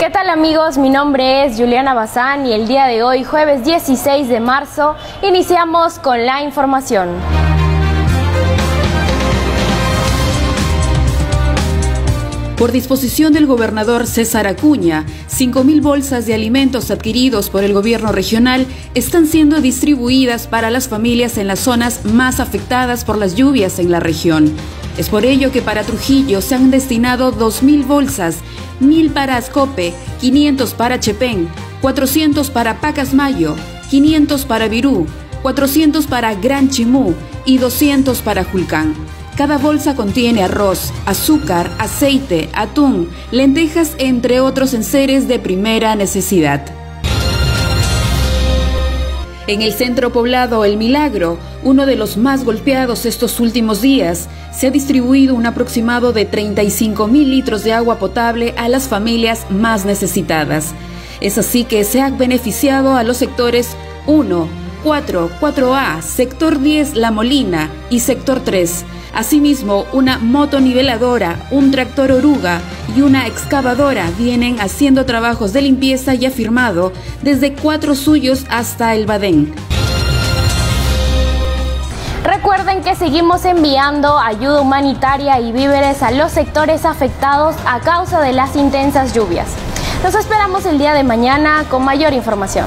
¿Qué tal amigos? Mi nombre es Juliana Bazán y el día de hoy, jueves 16 de marzo, iniciamos con la información. Por disposición del gobernador César Acuña, 5.000 bolsas de alimentos adquiridos por el gobierno regional están siendo distribuidas para las familias en las zonas más afectadas por las lluvias en la región. Es por ello que para Trujillo se han destinado 2.000 bolsas, 1.000 para Ascope, 500 para Chepén, 400 para Pacasmayo, 500 para Virú, 400 para Gran Chimú y 200 para Julcán. Cada bolsa contiene arroz, azúcar, aceite, atún, lentejas, entre otros enseres de primera necesidad. En el centro poblado El Milagro, uno de los más golpeados estos últimos días, se ha distribuido un aproximado de 35 mil litros de agua potable a las familias más necesitadas. Es así que se ha beneficiado a los sectores 1, 4, 4A, sector 10 La Molina y sector 3 Asimismo, una motoniveladora, un tractor oruga y una excavadora vienen haciendo trabajos de limpieza ya firmado desde cuatro suyos hasta el Badén. Recuerden que seguimos enviando ayuda humanitaria y víveres a los sectores afectados a causa de las intensas lluvias. Nos esperamos el día de mañana con mayor información.